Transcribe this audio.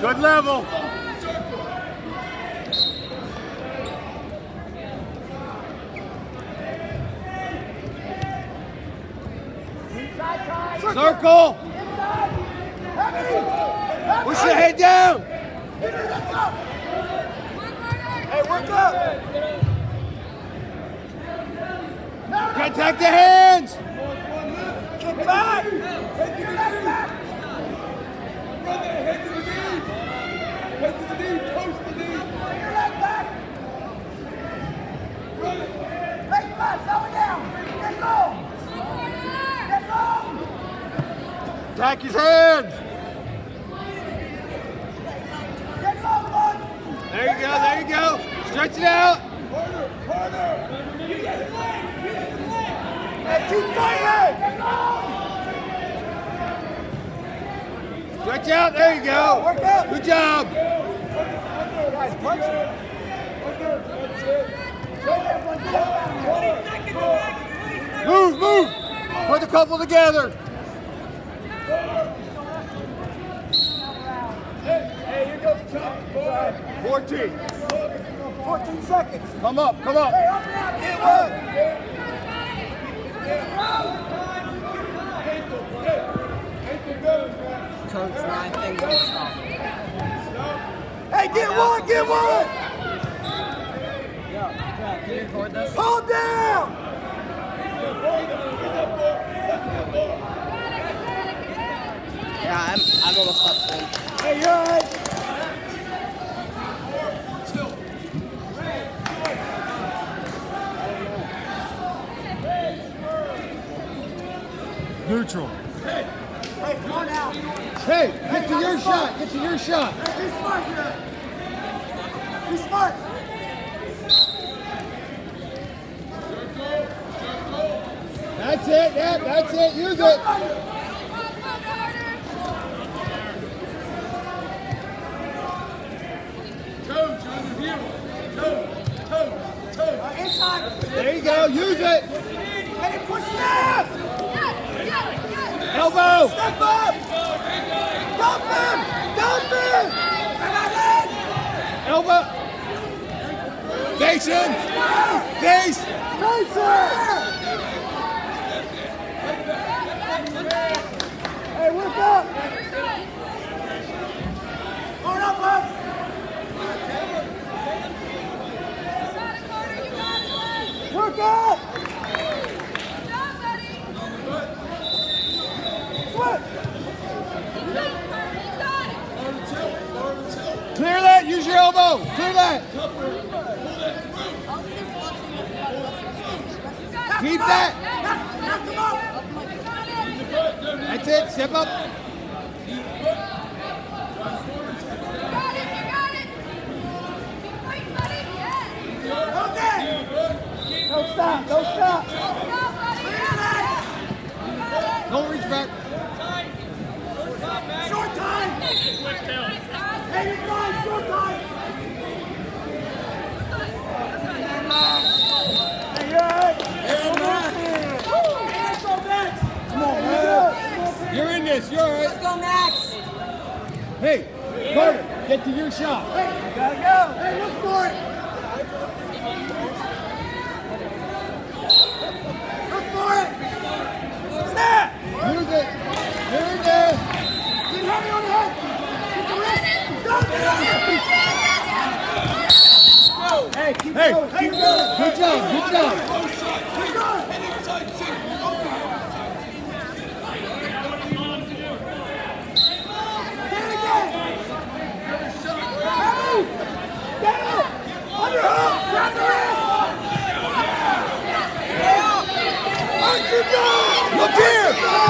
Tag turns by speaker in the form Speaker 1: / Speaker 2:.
Speaker 1: Good level. Circle. Push your head down. Hey, work up. Contact the hands. Attack his hands. There you go, there you go. Stretch it out.
Speaker 2: Harder. Harder.
Speaker 1: Keep fighting. Stretch out, there you go.
Speaker 3: Work out.
Speaker 1: Good job.
Speaker 3: Guys, punch it.
Speaker 2: Under. That's it.
Speaker 1: Move, move. Put the couple together.
Speaker 2: Hey, here goes Chuck.
Speaker 1: 14.
Speaker 3: 14 seconds.
Speaker 1: Come up, come up.
Speaker 3: Hey, up now. Get one.
Speaker 2: Ankle goes, man.
Speaker 4: Coach, nine fingers stop.
Speaker 3: Hey, get one. Get one.
Speaker 4: Can you record this?
Speaker 3: Hold down.
Speaker 4: Yeah, I'm, I'm almost up soon.
Speaker 3: Hey, you're all right.
Speaker 1: Neutral.
Speaker 3: Hey, come on now.
Speaker 1: Hey, get to your shot. Get to your shot.
Speaker 3: Be smart here. Be smart.
Speaker 1: That's it. Yeah, that's it. Use it.
Speaker 3: Uh, inside.
Speaker 1: There you go. Use it.
Speaker 3: Hey, push snap.
Speaker 1: Elbow.
Speaker 3: Step up. Dump him. Dump him. Come on, Ed.
Speaker 1: Elbow. Face him. Face
Speaker 3: it. Hey, work up. Hold up, bud. Work up. Switch.
Speaker 1: Clear that. Use your elbow. Clear that. Keep that.
Speaker 3: Knock, knock him out.
Speaker 1: That's it. Step up.
Speaker 3: Okay. Don't stop. Don't stop.
Speaker 1: Don't reach back.
Speaker 3: Short time. Hey, you're fine. Short time. Hey, you're all right. Let's go, Max. Come on, man.
Speaker 1: You're in this. You're all right.
Speaker 4: Let's go, Max!
Speaker 1: Hey, Carter, get to your shot.
Speaker 3: Hey, you gotta go. Hey, look for it. Look for it. Snap.
Speaker 1: Use it. You're in there.
Speaker 3: Get heavy on the head. Get the wrist. Don't get Hey, keep
Speaker 1: Hey,
Speaker 3: going. Keep going.
Speaker 1: good job. Good job.
Speaker 3: Keep going.
Speaker 2: Head inside, see. Open.
Speaker 3: Get it again. Heavy. Down. Underhook. Grab the wrist. Stay up. Punch it down.
Speaker 1: Look here.